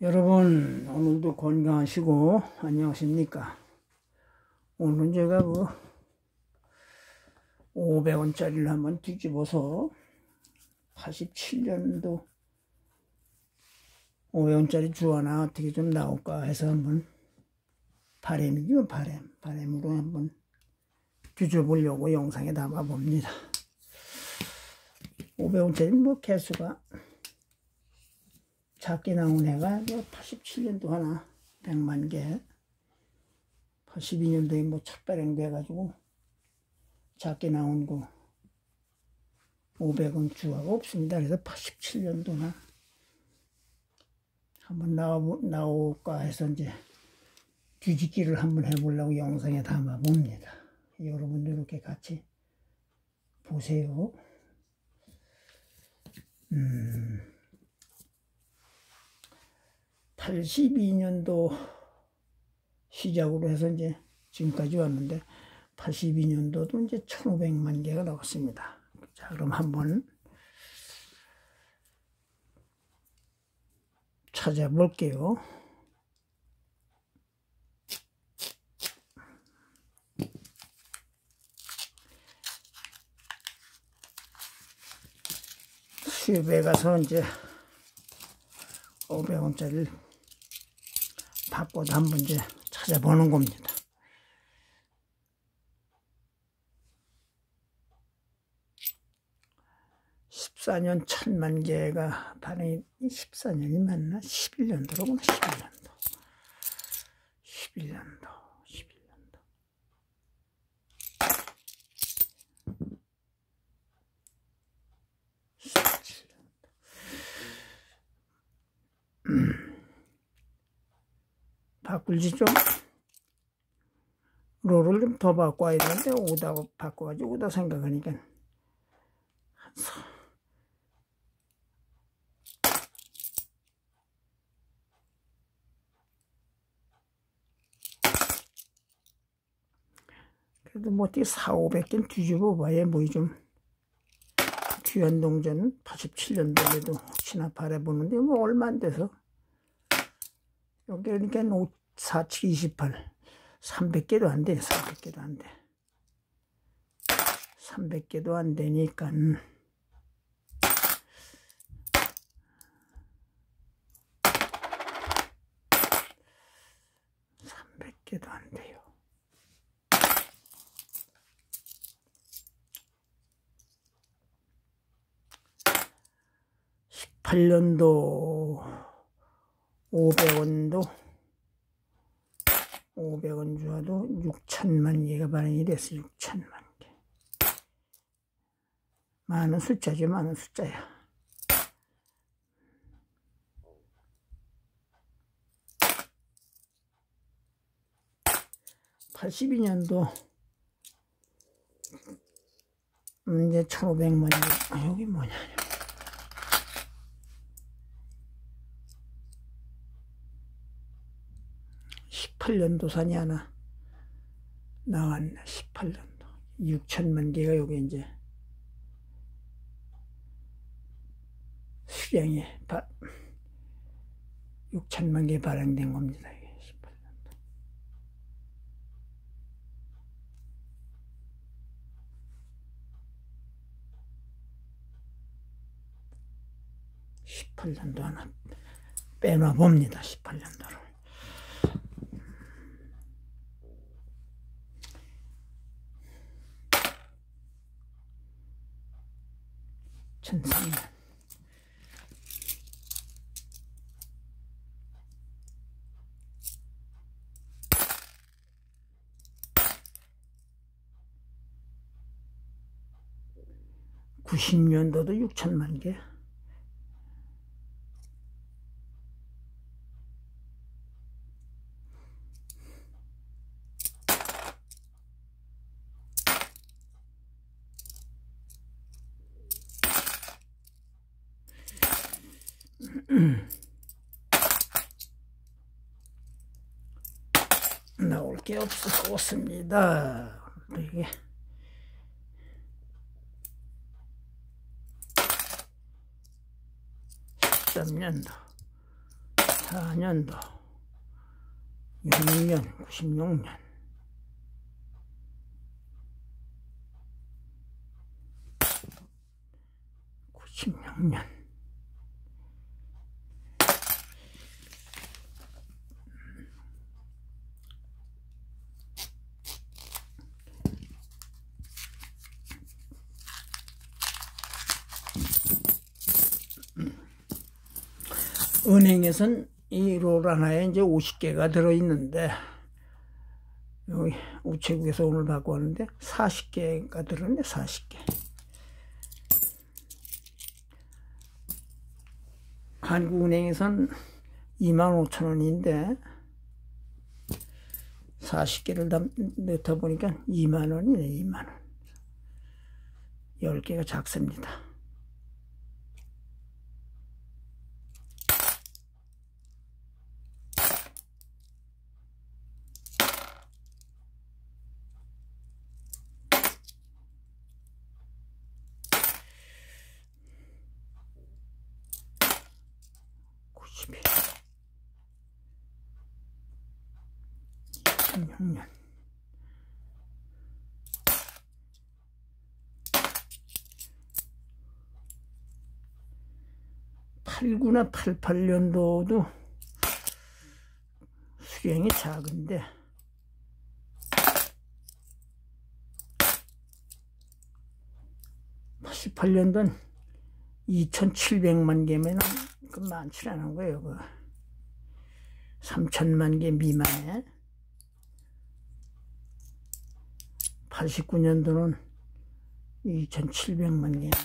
여러분 오늘도 건강하시고 안녕하십니까? 오늘은 제가 그 500원짜리를 한번 뒤집어서 87년도 500원짜리 주하나 어떻게 좀 나올까 해서 한번 바램이죠 바램. 바램으로 한번 뒤져보려고 영상에 담아 봅니다. 500원짜리 뭐 개수가 작게 나온 애가 87년도 하나 100만 개 82년도에 뭐 첫발행 돼가지고 작게 나온 거 500원 주화가 없습니다. 그래서 87년도나 한번 나오, 나올까 해서 이제 뒤집기를 한번 해보려고 영상에 담아 봅니다. 여러분들 이렇게 같이 보세요. 음. 82년도 시작으로 해서 이제 지금까지 왔는데 82년도도 이제 1500만 개가 나왔습니다. 자, 그럼 한번 찾아볼게요. 수협에 가서 이제 500원짜리를 바꿔도 한번 이제 찾아보는 겁니다. (14년) 천만 개가 반응이 (14년이) 맞나? (11년도로구나) (11년도) (11년도) (11년도) 음. 바꿀지 좀 롤을 좀 더 바꿔야 되는데 오다 바꿔가지고 오다 생각하니까. 그래도 뭐 어떻게 4, 500개 뒤집어 봐야 뭐좀 귀한 동전 87년도에도 혹시나 바라보는데 뭐 얼마 안 돼서. 여기 그러니까 5, 4, 7, 28 300개도 안 돼. 300개도 안 돼. 300개도 안 되니까 300개도 안 돼요. (18년도) 500원도 500원 주어도 6천만 개가 발행이 됐어 6천만 개. 많은 숫자죠 많은 숫자야. 8 2 년도 이제 1500만 개. 아, 여기 뭐냐 18년도산이 하나 나왔네. 18년도. 6천만 개가 여기 이제 수량이 6천만 개 발행된 겁니다. 18년도. 18년도 하나 빼놔 봅니다. 18년도를. 천상년 구십 년도도 육천만 개 나올 게 없었습니다. 이게. 십년도? 94년도. 6년 96년. 96년 은행에선 이 롤 하나에 이제 50개가 들어있는데 여기 우체국에서 오늘 갖고 왔는데 40개가 들었네 40개. 한국은행에선 25,000원인데 40개를 다 넣다 보니까 2만원이네 2만원. 10개가 작습니다 2016년 팔구나 88년도도 수령이 작은데 8 8년도는 2,700만 개면 그 많지 않은 거예요. 그 3천만 개 미만에 89년도는 2,700만 개인가?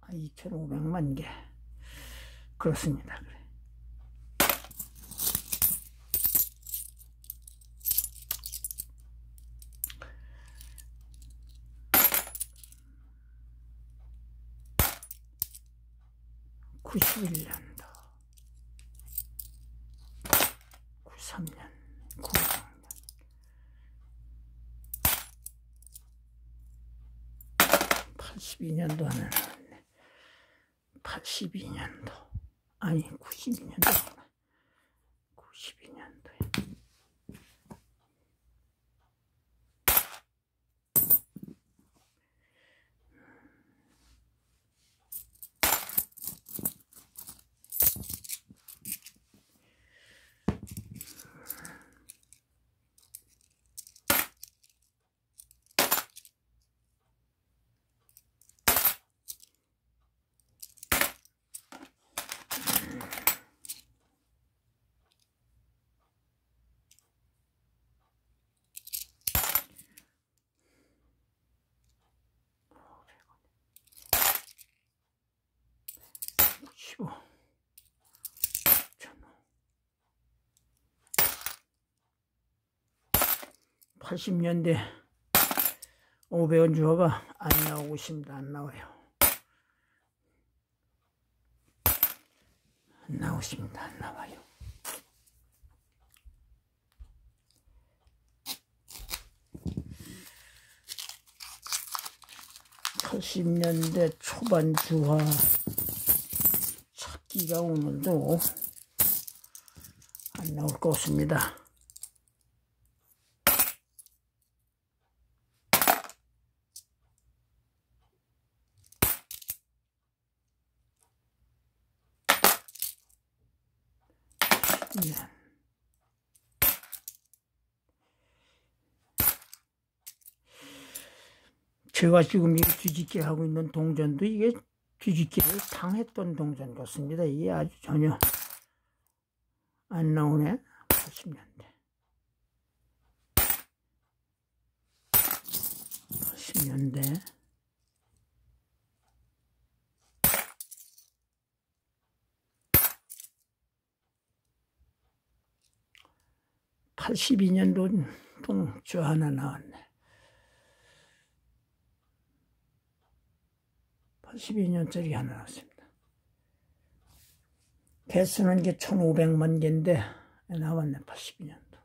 아, 2,500만 개. 그렇습니다. 구십일 년도, 구삼 년, 구 82년도 하나 나왔네. 82년도. 아니, 92년도. 92년도에. 15 80년대 500원 주어가 안 나오고 있습니다. 안 나와요. 안 나오십니다. 안 나와요. 80년대 초반 주화 찾기가 오늘도 안 나올 것 같습니다. 네. 제가 지금 이 뒤집기 하고 있는 동전도 이게 뒤집기를 당했던 동전 같습니다. 이게 아주 전혀 안 나오네. 80년대. 80년대. (82년도) 동저 하나 나왔네. 82년짜리 하나 나왔습니다. 개수는 이게 1500만 개인데 나왔네 82년도.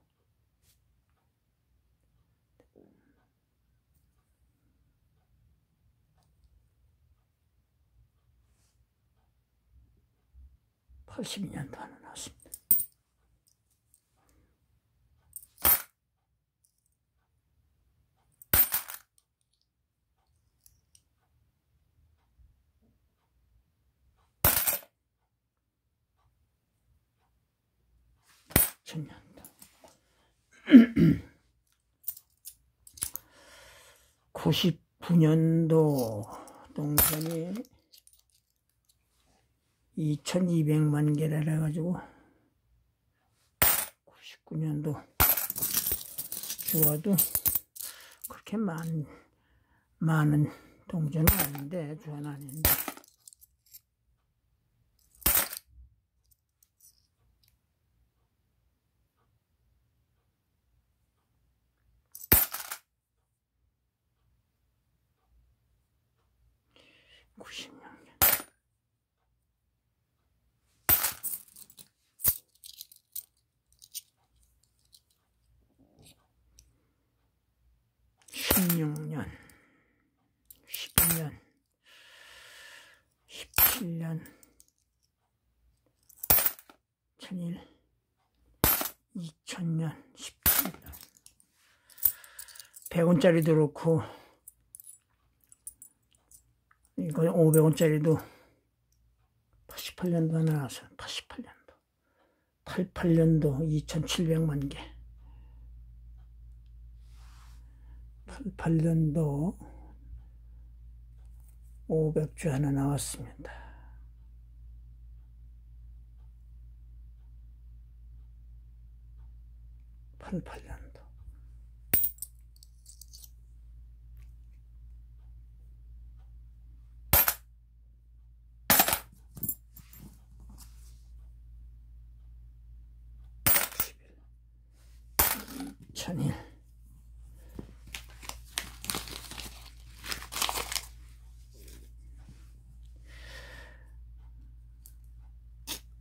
(82년도) 하나 나왔습니다. 2000년도. 99년도 동전이 2200만 개를 해가지고 99년도 주어도 그렇게 많, 많은 동전은 아닌데 주어는 아닌데 90년경. 십육년, 십이년, 십칠년, 천일, 이천년, 십칠년. 백원짜리도 그렇고 이거 500원짜리도 88년도 하나 나왔어요. 88년도. 88년도 2,700만 개. 88년도 500주 하나 나왔습니다. 88년. 2001.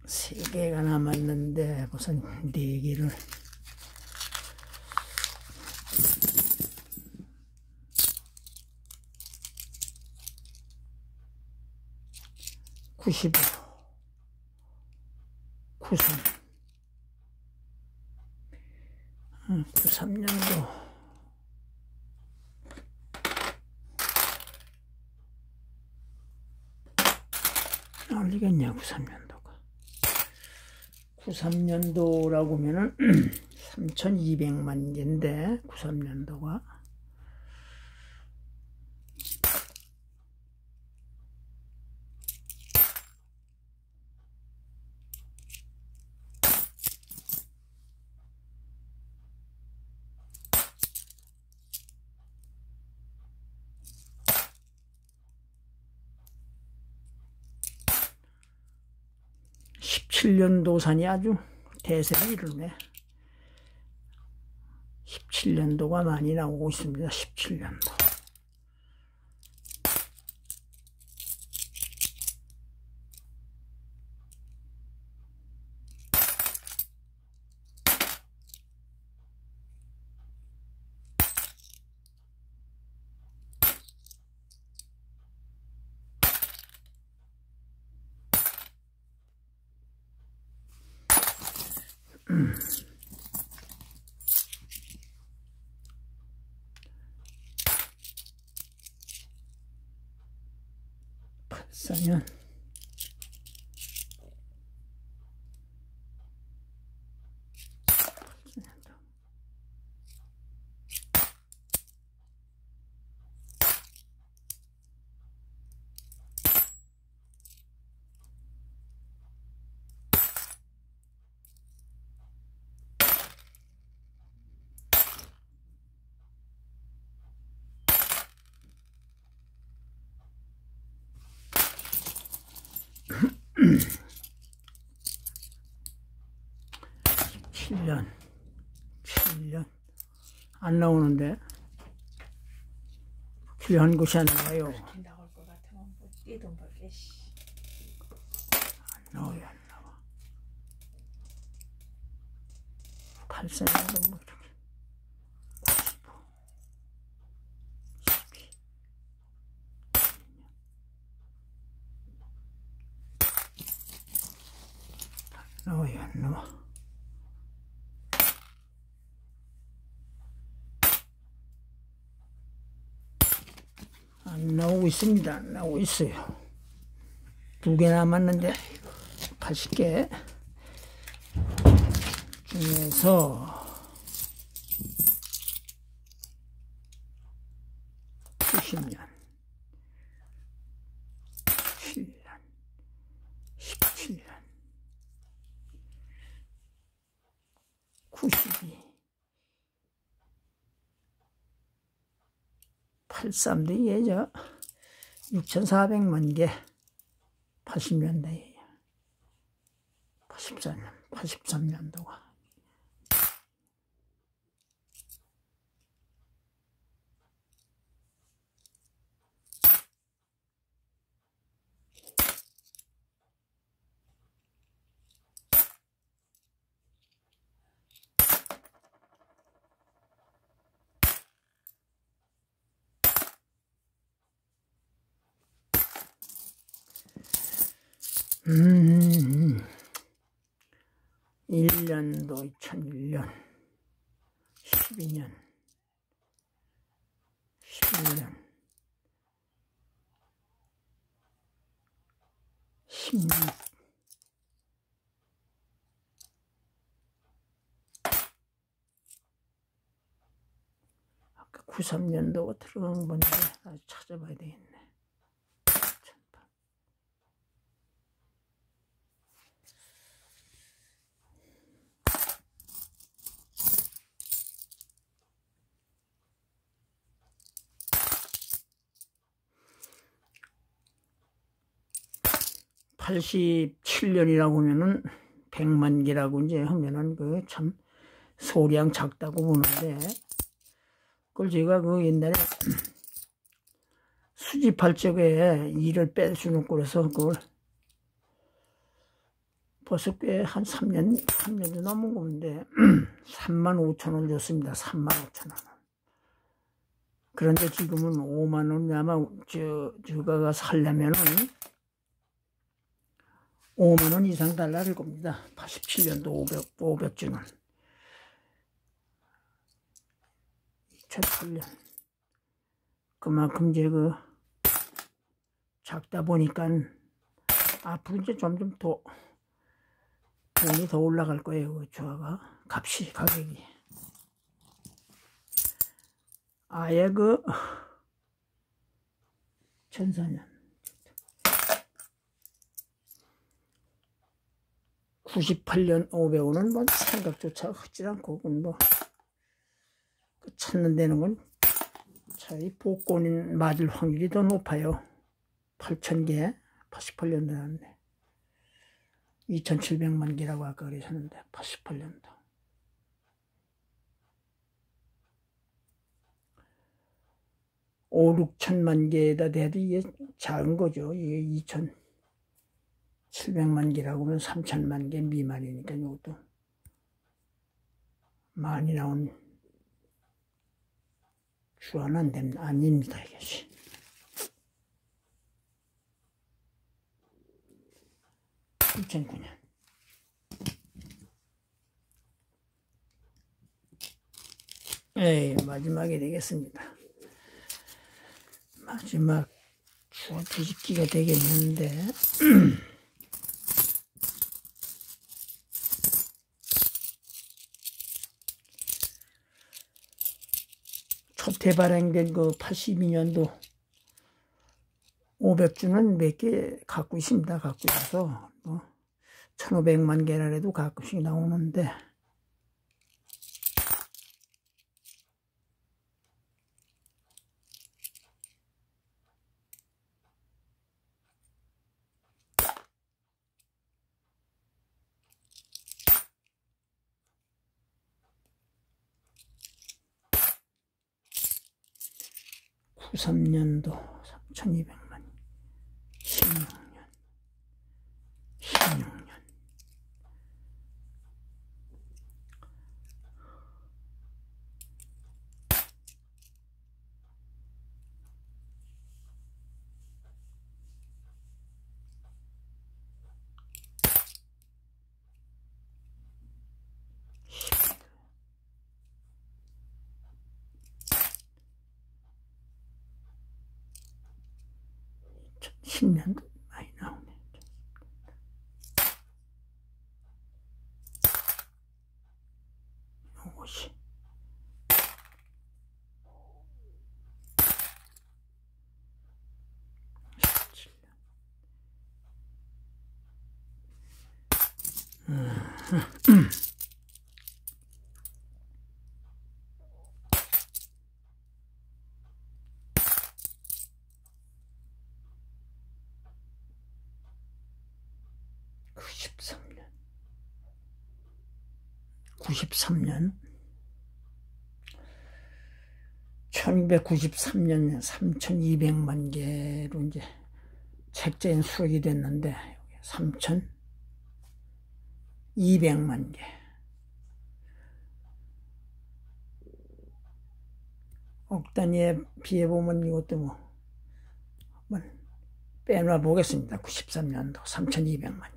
세 개가 남았는데 무슨 네 개를 구십오 구삼 93년도. 알리겠냐 93년도가. 93년도라고 하면은 3200만 개인데 93년도가 17년 도산이 아주 대세를 이루네. 17년도가 많이 나오고 있습니다. 17년도. Yeah. 84년. 안 나오는데? 필요한 곳이 안 나와요. 안 나와요 안 나와. 8세는 뭐 나와요 안 나와. 안 나오고 있습니다. 안 나오고 있어요. 두 개 남았는데 80개 중에서 90년 7년 17년 92 83도 예저 6,400만 개. 80년대에 84년 83년도가 음, 1년도 2001년, 12년, 11년, 16, 아까 93년도가 들어간 건데 아주 찾아봐야 되겠네. 87년이라고 하면은 100만 개라고 이제 하면은 그 참 소량 작다고 보는데 그걸 제가 그 옛날에 수집할 적에 일을 뺄 수는 없고 그래서 그걸 벌써 꽤 한 3년, 3년도 넘은 건데 3만 5천 원 줬습니다. 3만 5천 원. 그런데 지금은 5만 원 아마 저, 저가가 살려면은 5만원 이상 달라를 겁니다. 87년도 500, 500주는. 2008년. 그만큼 이제 그, 작다 보니까 앞으로 이제 점점 더, 돈이 더 올라갈 거예요. 그 주화가. 값이, 가격이. 아예 그, 천사년. 98년 500원은 뭐 생각조차 하지 않고 그건 뭐그 찾는 데는 건 차라리 복권인 맞을 확률이 더 높아요. 8,000개 88년도 나왔네. 2,700만 개라고 아까 그러셨는데 88년도. 오, 6천만 개에다 대도 이게 작은 거죠. 이게 2천 700만 개라고 하면 3천만 개 미만이니까 이것도 많이 나온 주화는 안 아닙니다 이것이. (2009년) 에 마지막이 되겠습니다. 마지막 주화 뒤집기가 되겠는데 재발행된 그 82년도 500주는 몇 개 갖고 있습니다. 갖고 있어서 뭐 1500만 개라 해도 가끔씩 나오는데 93년도 3200만 16년 16 10년도 많이 나오네. 옷이. 음. 93년. 1293년 3200만 개로 이제 책자인 수록이 됐는데 3200만 개. 억 단위에 비해 보면 이것도 뭐 한번 빼놔 보겠습니다. 93년도 3200만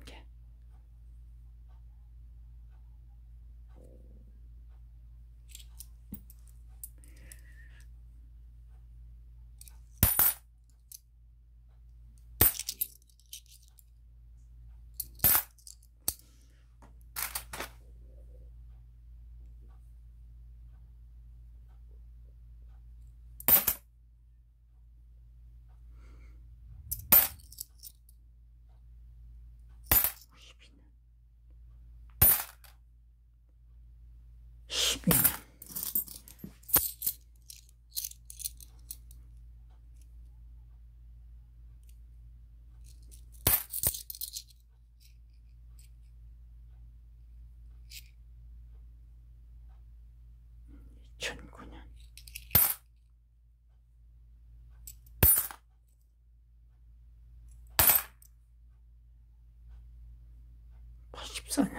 개 써냐.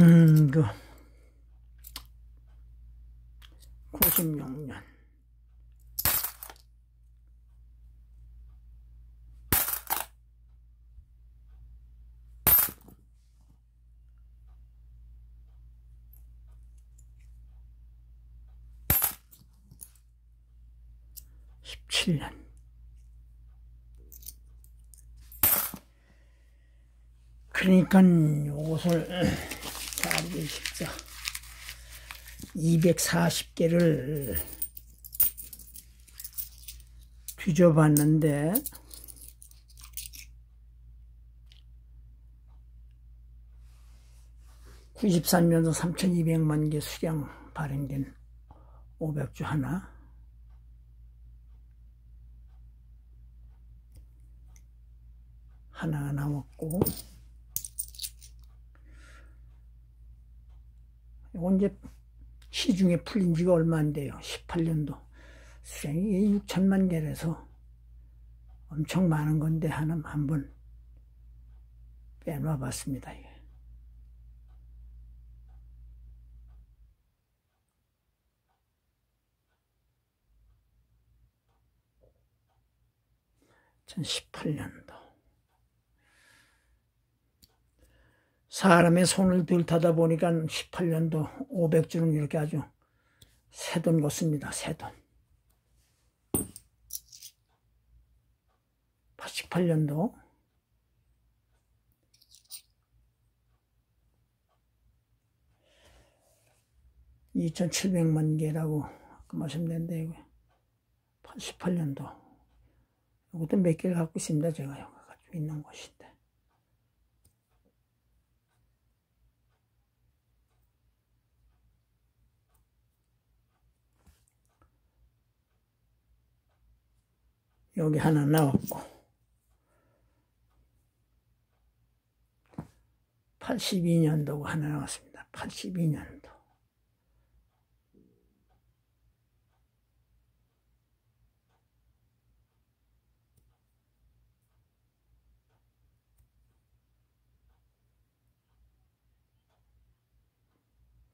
음, 그, 96년. 십년 그러니까 요것을 잘 보십시오. 240개를 뒤져봤는데 (93년도) 3,200만 개 수량 발행된 500주 하나 하나 남았고 이건 제 시중에 풀린 지가 얼마 안 돼요. 18년도. 수량이 6천만 개라서 엄청 많은 건데 하나 한번 빼놔 봤습니다. 이게. (2018년도) 사람의 손을 들 타다 보니까 18년도 500주는 이렇게 아주 새돈 같습니다. 새돈. 88년도 2,700만 개라고 말씀드렸는데 88년도 이것도 몇 개를 갖고 있습니다. 제가 가지고 있는 것이. 여기 하나 나왔고. 82년도가 하나 나왔습니다. 82년도.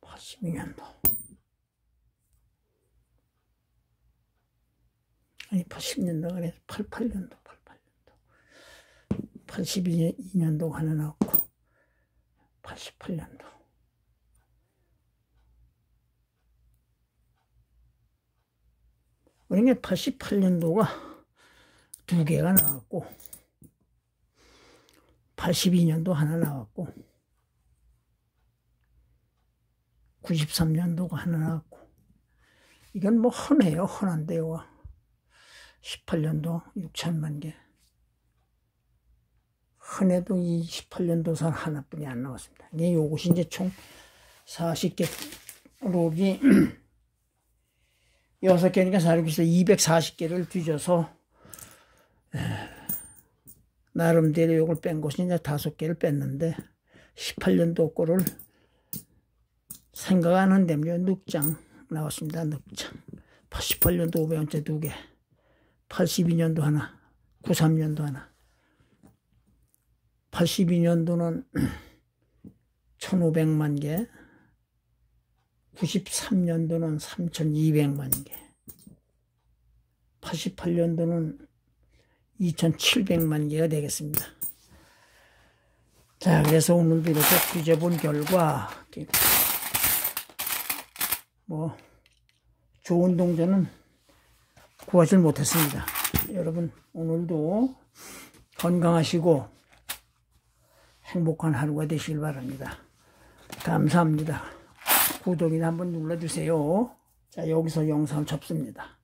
(82년도) 아니 80년도 그래 88년도 88년도. 82년도 하나 나왔고 88년도. 그러니까 88년도가 두 개가 나왔고 82년도 하나 나왔고 93년도가 하나 나왔고. 이건 뭐 흔해요 흔한데요 18년도 6천만 개. 흔해도 이 18년도산 하나뿐이 안 나왔습니다. 이게 요것이 이제 총 40개 록이 6개니까 4개에서 240개를 뒤져서 나름대로 요걸 뺀 것이 이제 5개를 뺐는데 18년도 거를 생각하는 데요 늑장 나왔습니다. 늑장. 88년도 500원째 2개 82년도 하나 93년도 하나 82년도는 1500만 개 93년도는 3200만 개 88년도는 2700만 개가 되겠습니다. 자 그래서 오늘도 이렇게 뒤져본 결과 뭐 좋은 동전은 구하지 못했습니다. 여러분 오늘도 건강하시고 행복한 하루가 되시길 바랍니다. 감사합니다. 구독이나 한번 눌러주세요. 자 여기서 영상을 접습니다.